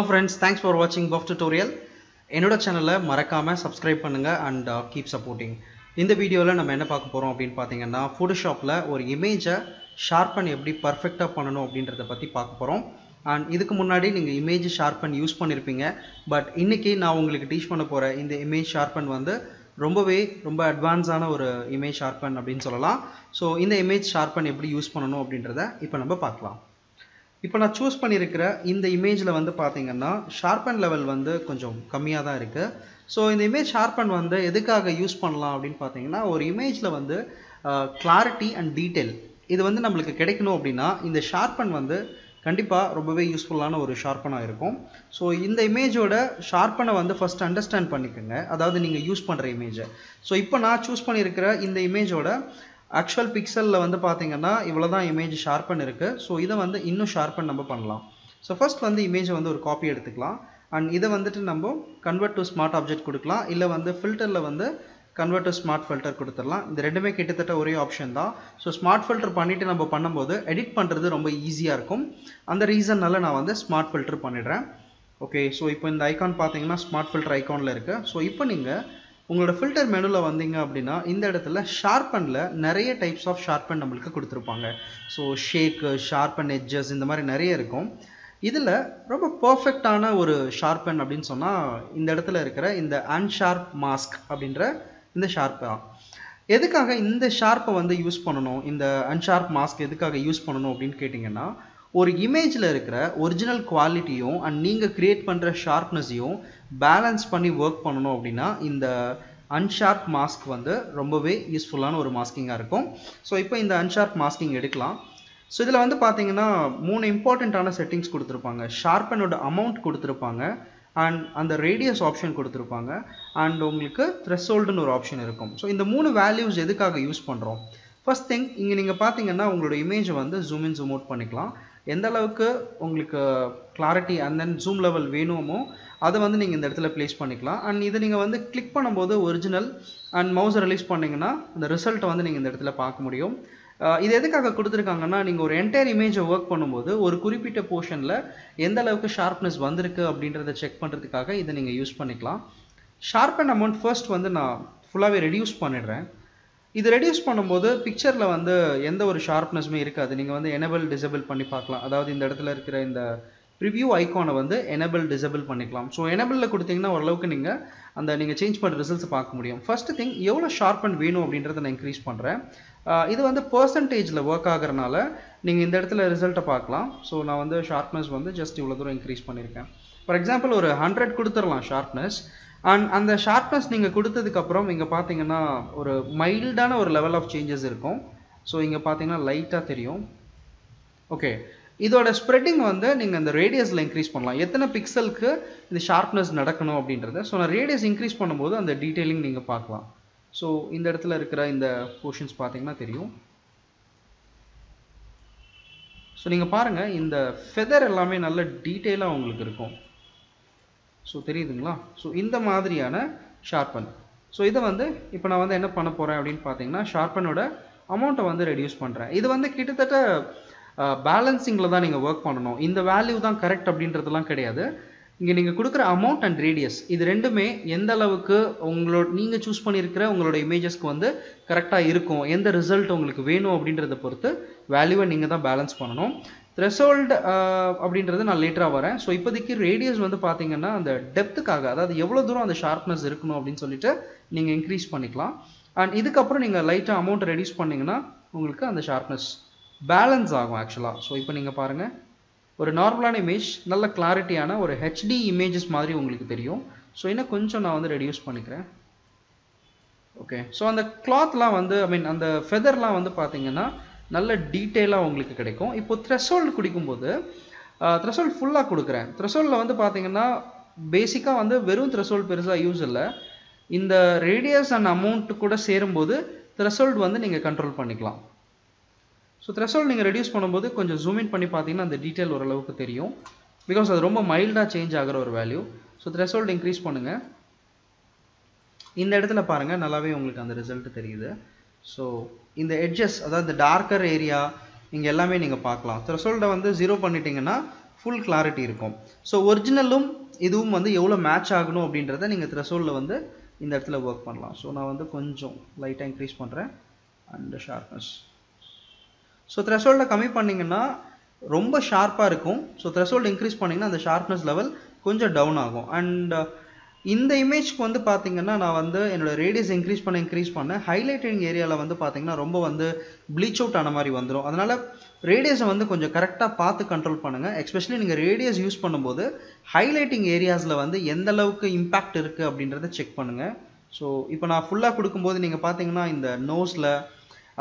Hello friends thanks for வாட்சிங் puff tutorial என்னோட சேனலை மறக்காமல் சப்ஸ்கிரைப் பண்ணுங்கள் அண்ட் கீப் சப்போர்ட்டிங் இந்த வீடியோவில் நம்ம என்ன பார்க்க போகிறோம் அப்படின்னு பார்த்தீங்கன்னா ஃபோட்டோஷாப்பில் ஒரு இமேஜை ஷார்பன் எப்படி பர்ஃபெக்டாக பண்ணணும் அப்படின்றத பற்றி பார்க்க போகிறோம் அண்ட் இதுக்கு முன்னாடி நீங்கள் இமேஜ் ஷார்பன் யூஸ் பண்ணியிருப்பீங்க பட் இன்றைக்கி நான் உங்களுக்கு டீச் பண்ண போகிற இந்த இமேஜ் ஷார்பன் வந்து ரொம்பவே ரொம்ப அட்வான்ஸான ஒரு இமேஜ் ஷார்பன் அப்படின்னு சொல்லலாம். ஸோ இந்த இமேஜ் ஷார்பன் எப்படி யூஸ் பண்ணணும் அப்படின்றத இப்போ நம்ம பார்க்கலாம். இப்போ நான் சூஸ் பண்ணியிருக்கிற இந்த இமேஜில் வந்து பார்த்தீங்கன்னா ஷார்பன் லெவல் வந்து கொஞ்சம் கம்மியாக தான் இருக்குது ஸோ இந்த இமேஜ் ஷார்பன் வந்து எதுக்காக யூஸ் பண்ணலாம் அப்படின்னு பார்த்தீங்கன்னா ஒரு இமேஜில் வந்து கிளாரிட்டி அண்ட் டீட்டெயில் இது வந்து நம்மளுக்கு கிடைக்கணும் அப்படின்னா இந்த ஷார்பன் வந்து கண்டிப்பாக ரொம்பவே யூஸ்ஃபுல்லான ஒரு ஷார்ப்பனாக இருக்கும். ஸோ இந்த இமேஜோட ஷார்ப்பனை வந்து ஃபஸ்ட் அண்டர்ஸ்டாண்ட் பண்ணிக்கோங்க. அதாவது நீங்கள் யூஸ் பண்ணுற இமேஜை ஸோ இப்போ நான் சூஸ் பண்ணியிருக்கிற இந்த இமேஜோட ஆக்சுவல் பிக்சலில் வந்து பார்த்தீங்கன்னா இவ்வளோ தான் இமேஜ் ஷார்ப்பன் இருக்குது ஸோ இதை வந்து இன்னும் ஷார்ப்பன் நம்ம பண்ணலாம். ஸோ ஃபஸ்ட் வந்து இமேஜை வந்து ஒரு காப்பி எடுத்துக்கலாம். அண்ட் இதை வந்துட்டு நம்ம கன்வெர்ட் டு ஸ்மார்ட் ஆப்ஜெக்ட் கொடுக்கலாம். இல்லை வந்து ஃபில்டரில் வந்து கன்வெர்ட் டு ஸ்மார்ட் ஃபில்டர் கொடுத்துடலாம். இந்த ரெண்டுமே கிட்டத்தட்ட ஒரே ஆப்ஷன் தான். ஸோ ஸ்மார்ட் ஃபில்டர் பண்ணிவிட்டு நம்ம பண்ணும்போது எடிட் பண்ணுறது ரொம்ப ஈஸியாக இருக்கும். அந்த ரீசன்னால் நான் வந்து ஸ்மார்ட் ஃபில்டர் பண்ணிடுறேன். ஓகே ஸோ இப்போ இந்த ஐக்கான் பார்த்தீங்கன்னா ஸ்மார்ட் ஃபில்டர் ஐக்கானில் இருக்குது ஸோ இப்போ நீங்கள் உங்களோட ஃபில்டர் மெனுவில் வந்தீங்க அப்படின்னா இந்த இடத்துல ஷார்பனில் நிறைய டைப்ஸ் ஆஃப் ஷார்பன் நம்மளுக்கு கொடுத்துருப்பாங்க. ஸோ ஷேக்கு ஷார்பன் எட்ஜஸ் இந்த மாதிரி நிறைய இருக்கும். இதில் ரொம்ப பர்ஃபெக்டான ஒரு ஷார்பன் அப்படின்னு சொன்னால் இந்த இடத்துல இருக்கிற இந்த அன்ஷார்ப் மாஸ்க் அப்படின்ற இந்த ஷார்ப்பா எதுக்காக இந்த ஷார்ப்பை வந்து யூஸ் பண்ணணும்? இந்த அன்ஷார்ப் மாஸ்க் எதுக்காக யூஸ் பண்ணணும் அப்படின்னு கேட்டிங்கன்னா ஒரு இமேஜில் இருக்கிற ஒரிஜினல் குவாலிட்டியும் அண்ட் நீங்கள் க்ரியேட் பண்ணுற ஷார்ப்னஸையும் பேலன்ஸ் பண்ணி ஒர்க் பண்ணணும் அப்படின்னா இந்த அன்ஷார்ப் மாஸ்க் வந்து ரொம்பவே யூஸ்ஃபுல்லான ஒரு மாஸ்கிங்காக இருக்கும். ஸோ இப்போ இந்த அன்ஷார்ப் மாஸ்கிங் எடுக்கலாம். ஸோ இதில் வந்து பார்த்தீங்கன்னா மூணு இம்பார்ட்டண்ட்டான செட்டிங்ஸ் கொடுத்துருப்பாங்க. ஷார்ப்பனோட அமௌண்ட் கொடுத்துருப்பாங்க. அண்ட் அந்த ரேடியஸ் ஆப்ஷன் கொடுத்துருப்பாங்க. அண்ட் உங்களுக்கு த்ரெஷோல்டுன்னு ஒரு ஆப்ஷன் இருக்கும். ஸோ இந்த மூணு வேல்யூஸ் எதுக்காக யூஸ் பண்ணுறோம் ஃபர்ஸ்ட் திங் இங்கே நீங்கள் பார்த்தீங்கன்னா உங்களோட இமேஜை வந்து ஜூம் இன் ஜூம் அவுட் பண்ணிக்கலாம். எந்த அளவுக்கு உங்களுக்கு clarity and then zoom level வேணுமோ அதை வந்து நீங்கள் இந்த இடத்துல ப்ளேஸ் பண்ணிக்கலாம். அண்ட் இதை நீங்கள் வந்து கிளிக் பண்ணும்போது ஒரிஜினல் அண்ட் மவுஸை ரிலீஸ் பண்ணிங்கன்னா அந்த ரிசல்ட்டை வந்து நீங்கள் இந்த இடத்துல பார்க்க முடியும். இது எதுக்காக கொடுத்துருக்காங்கன்னா நீங்கள் ஒரு என்டையர் இமேஜை ஒர்க் பண்ணும்போது ஒரு குறிப்பிட்ட போர்ஷனில் எந்த அளவுக்கு ஷார்ப்னஸ் வந்திருக்கு அப்படின்றத செக் பண்ணுறதுக்காக இதை நீங்கள் யூஸ் பண்ணிக்கலாம். ஷார்ப் அண்ட் அமௌண்ட் ஃபர்ஸ்ட் வந்து நான் ஃபுல்லாகவே ரெடியூஸ் பண்ணிடுறேன். இது ரெடியூஸ் பண்ணும்போது பிக்சரில் வந்து எந்த ஒரு ஷார்ப்னஸுமே இருக்காது. நீங்கள் வந்து எனபிள் டிசபிள் பண்ணி பார்க்கலாம். அதாவது இந்த இடத்துல இருக்கிற இந்த ப்ரிவ்யூ ஐக்கானை வந்து எனபிள் டிசபிள் பண்ணிக்கலாம். ஸோ எனபிளில் கொடுத்தீங்கன்னா ஓரளவுக்கு நீங்கள் அந்த நீங்கள் சேஞ்ச் பண்ணுற ரிசல்ட்ஸ் பார்க்க முடியும். ஃபஸ்ட்டு திங் எவ்வளோ ஷார்ப்பன் வேணும் அப்படின்றத நான் இன்க்ரீஸ் பண்ணுறேன் இது வந்து பர்சன்டேஜில் ஒர்க் ஆகிறனால நீங்கள் இந்த இடத்துல ரிசல்ட்டை பார்க்கலாம். ஸோ நான் வந்து ஷார்ப்னஸ் வந்து ஜஸ்ட் இவ்வளோ தூரம் இன்க்ரீஸ் பண்ணியிருக்கேன். ஃபார் எக்ஸாம்பிள் ஒரு ஹண்ட்ரட் கொடுத்துடலாம் ஷார்ப்னஸ் அண்ட் அந்த ஷார்ப்னஸ் நீங்கள் கொடுத்ததுக்கப்புறம் இங்கே பார்த்தீங்கன்னா ஒரு மைல்டான ஒரு லெவல் ஆஃப் சேஞ்சஸ் இருக்கும். ஸோ இங்கே பார்த்தீங்கன்னா லைட்டாக தெரியும். ஓகே இதோட ஸ்ப்ரெட்டிங் வந்து நீங்கள் இந்த ரேடியஸில் இன்க்ரீஸ் பண்ணலாம். எத்தனை பிக்சலுக்கு இந்த ஷார்ப்னஸ் நடக்கணும் அப்படின்றத. ஸோ நான் ரேடியஸ் இன்க்ரீஸ் பண்ணும்போது அந்த டீட்டெயிலிங் நீங்கள் பார்க்கலாம். ஸோ இந்த இடத்துல இருக்கிற இந்த போர்ஷன்ஸ் பார்த்தீங்கன்னா தெரியும். ஸோ நீங்கள் பாருங்கள் இந்த ஃபெதர் எல்லாமே நல்ல டீட்டெயிலாக உங்களுக்கு இருக்கும். ஸோ தெரியுதுங்களா? ஸோ இந்த மாதிரியான ஷார்பன் ஸோ இதை வந்து இப்போ நான் வந்து என்ன பண்ண போகிறேன் அப்படின்னு பார்த்தீங்கன்னா ஷார்பனோட அமௌண்ட்டை வந்து ரெடியூஸ் பண்ணுறேன் இது வந்து கிட்டத்தட்ட பேலன்சிங்கில் தான் நீங்கள் ஒர்க் பண்ணணும். இந்த வேல்யூ தான் கரெக்ட் அப்படின்றதுலாம் கிடையாது. இங்கே நீங்கள் கொடுக்குற அமௌண்ட் அண்ட் ரேடியஸ் இது ரெண்டுமே எந்த அளவுக்கு உங்களோட நீங்கள் சூஸ் பண்ணியிருக்கிற உங்களோட இமேஜஸ்க்கு வந்து கரெக்டாக இருக்கும் எந்த ரிசல்ட் உங்களுக்கு வேணும் அப்படின்றத பொறுத்து வேல்யூவை நீங்கள் தான் பேலன்ஸ் பண்ணணும். த்ரெஷோல்டு uh, அப்படின்றது நான் லேட்டராக வரேன். ஸோ இப்போதைக்கு ரேடியஸ் வந்து பார்த்தீங்கன்னா அந்த டெப்த்துக்காக அதாவது எவ்வளோ தூரம் அந்த ஷார்ப்னஸ் இருக்கணும் அப்படின்னு சொல்லிட்டு நீங்கள் இன்க்ரீஸ் பண்ணிக்கலாம். அண்ட் இதுக்கப்புறம் நீங்கள் லைட்டாக அமௌண்ட் ரெடியூஸ் பண்ணிங்கன்னா உங்களுக்கு அந்த ஷார்ப்னஸ் பேலன்ஸ் ஆகும் ஆக்சுவலாக ஸோ இப்போ நீங்கள் பாருங்கள் ஒரு நார்மலான இமேஜ் நல்ல கிளாரிட்டியான ஒரு ஹெச்டி இமேஜஸ் மாதிரி உங்களுக்கு தெரியும். ஸோ இன்னும் கொஞ்சம் நான் வந்து ரெடியூஸ் பண்ணிக்கிறேன். ஓகே ஸோ அந்த கிளாத்லாம் வந்து ஐ மீன் அந்த ஃபெதர்லாம் வந்து பார்த்தீங்கன்னா நல்ல டீட்டெயிலாக உங்களுக்கு கிடைக்கும். இப்போ த்ரெஷோல்டு குடிக்கும்போது த்ரெஷோல்டு ஃபுல்லாக கொடுக்குறேன். த்ரெஷோல்டில் வந்து பார்த்தீங்கன்னா பேசிக்காக வந்து வெறும் த்ரெஷோல்டு பெருசாக யூஸ் இல்லை. இந்த ரேடியஸ் அண்ட் அமௌண்ட் கூட சேரும்போது த்ரெஷோல்டு வந்து நீங்கள் கண்ட்ரோல் பண்ணிக்கலாம். ஸோ த்ரெஷோல்டு நீங்கள் ரெடியூஸ் பண்ணும்போது கொஞ்சம் ஜூம் இன் பண்ணி பார்த்தீங்கன்னா அந்த டீட்டெயில் ஓரளவுக்கு தெரியும். பிகாஸ் அது ரொம்ப மைல்டாக சேஞ்ச் ஆகிற ஒரு வேல்யூ ஸோ த்ரெஷோல்டு இன்க்ரீஸ் பண்ணுங்கள் இந்த இடத்துல பாருங்கள் நல்லாவே உங்களுக்கு அந்த ரிசல்ட் தெரியுது. ஸோ இந்த எட்ஜஸ் அதாவது இந்த டார்க்கர் ஏரியா இங்கே எல்லாமே நீங்கள் பார்க்கலாம். த்ரெஷோல்டை வந்து ஜீரோ பண்ணிட்டீங்கன்னா ஃபுல் கிளாரிட்டி இருக்கும். ஸோ ஒரிஜினலும் இதுவும் வந்து எவ்வளோ மேட்ச் ஆகணும் அப்படின்றத நீங்கள் த்ரெஷோல்டில் வந்து இந்த இடத்துல ஒர்க் பண்ணலாம். ஸோ நான் வந்து கொஞ்சம் லைட்டாக இன்க்ரீஸ் பண்ணுறேன் அண்ட் ஷார்ப்னஸ் ஸோ த்ரெஷோல்டை கம்மி பண்ணிங்கன்னா ரொம்ப ஷார்ப்பாக இருக்கும். ஸோ த்ரெஷோல்டு இன்க்ரீஸ் பண்ணிங்கன்னா அந்த ஷார்ப்னஸ் லெவல் கொஞ்சம் டவுன் ஆகும். அண்ட் இந்த இமேஜ்க்கு வந்து பார்த்தீங்கன்னா நான் வந்து என்னோட ரேடியஸ் இன்க்ரீஸ் பண்ண இன்க்ரீஸ் பண்ண ஹைலைட்டிங் ஏரியாவில் வந்து பார்த்தீங்கன்னா ரொம்ப வந்து ப்ளீச் அவுட் ஆன மாதிரி வந்துடும் அதனால் ரேடியஸை வந்து கொஞ்சம் கரெக்டாக பார்த்து கண்ட்ரோல் பண்ணுங்கள் எஸ்பெஷலி நீங்கள் ரேடியஸ் யூஸ் பண்ணும்போது ஹைலைட்டிங் ஏரியாஸில் வந்து எந்த அளவுக்கு இம்பேக்ட் இருக்குது அப்படின்றத செக் பண்ணுங்கள் ஸோ இப்போ நான் ஃபுல்லாக கொடுக்கும்போது நீங்கள் பார்த்தீங்கன்னா இந்த நோஸில்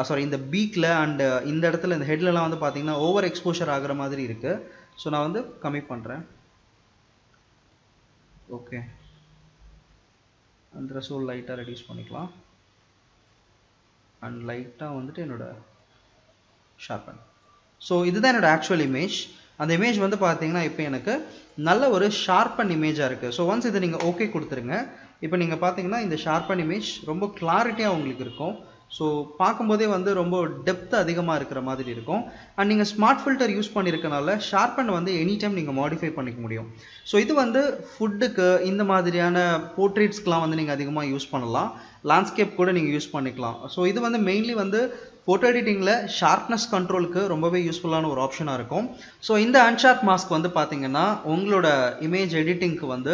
சாரி இந்த பீக்கில் அண்டு இந்த இடத்துல இந்த ஹெட்லலாம் வந்து பார்த்தீங்கன்னா ஓவர் எக்ஸ்போஷர் ஆகிற மாதிரி இருக்குது ஸோ நான் வந்து கம்மி பண்ணுறேன் ஓகே அந்த த்ரெஷோல் லைட்டாக ரெடியூஸ் பண்ணிக்கலாம். அண்ட் லைட்டாக வந்துட்டு என்னோட ஷார்பன் ஸோ இதுதான் என்னோட ஆக்சுவல் இமேஜ் அந்த இமேஜ் வந்து பார்த்தீங்கன்னா இப்போ எனக்கு நல்ல ஒரு ஷார்ப்பன் இமேஜாக இருக்குது ஸோ ஒன்ஸ் இதை நீங்கள் ஓகே கொடுத்துருங்க. இப்போ நீங்கள் பார்த்தீங்கன்னா இந்த ஷார்ப்பன் இமேஜ் ரொம்ப கிளாரிட்டியாக உங்களுக்கு இருக்கும். ஸோ பார்க்கும்போதே வந்து ரொம்ப டெப்த் அதிகமாக இருக்கிற மாதிரி இருக்கும். அண்ட் நீங்கள் ஸ்மார்ட் ஃபில்டர் யூஸ் பண்ணியிருக்கனால ஷார்பன் வந்து எனி டைம் நீங்கள் மாடிஃபை பண்ணிக்க முடியும். ஸோ இது வந்து ஃபுட்டுக்கு இந்த மாதிரியான போர்ட்ரேட்ஸ்க்கெலாம் வந்து நீங்கள் அதிகமாக யூஸ் பண்ணலாம். லேண்ட்ஸ்கேப் கூட நீங்கள் யூஸ் பண்ணிக்கலாம். ஸோ இது வந்து மெயின்லி வந்து ஃபோட்டோ எடிட்டிங்கில் ஷார்ப்னஸ் கண்ட்ரோலுக்கு ரொம்பவே யூஸ்ஃபுல்லான ஒரு ஆப்ஷனாக இருக்கும். ஸோ இந்த அன்ஷார்ப் மாஸ்க் வந்து பார்த்தீங்கன்னா உங்களோட இமேஜ் எடிட்டிங்க்கு வந்து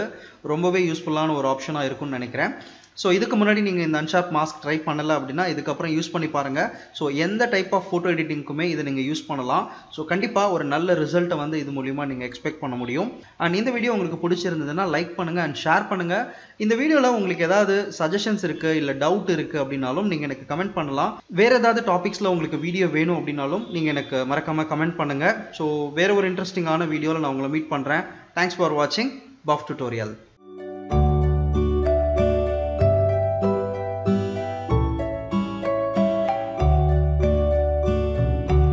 ரொம்பவே யூஸ்ஃபுல்லான ஒரு ஆப்ஷனாக இருக்கும்னு நினைக்கிறேன். ஸோ இதுக்கு முன்னாடி நீங்கள் இந்த அன்ஷார்ப் மாஸ்க் ட்ரை பண்ணலை அப்படின்னா இதுக்கப்புறம் யூஸ் பண்ணி பாருங்கள் ஸோ எந்த டைப் ஆஃப் ஃபோட்டோ எடிட்டிங்க்குமே இதை நீங்கள் யூஸ் பண்ணலாம். ஸோ கண்டிப்பாக ஒரு நல்ல ரிசல்ட்டை வந்து இது மூலிமா நீங்கள் எக்ஸ்பெக்ட் பண்ண முடியும். அண்ட் இந்த வீடியோ உங்களுக்கு பிடிச்சிருந்ததுன்னா லைக் பண்ணுங்கள் அண்ட் ஷேர் பண்ணுங்கள் இந்த வீடியோவில் உங்களுக்கு ஏதாவது சஜஷன்ஸ் இருக்குது இல்லை டவுட் இருக்குது அப்படின்னாலும் நீங்கள் எனக்கு கமெண்ட் பண்ணலாம். வேறு ஏதாவது டாபிக்ஸில் உங்களுக்கு வீடியோ வேணும் அப்படின்னாலும் நீங்கள் எனக்கு மறக்காமல் கமெண்ட் பண்ணுங்கள் ஸோ வேறு ஒரு இன்ட்ரெஸ்டிங்கான வீடியோவில் நான் உங்களை மீட் பண்ணுறேன் தேங்க்ஸ் ஃபார் வாட்சிங் பஃப் டுட்டோரியல்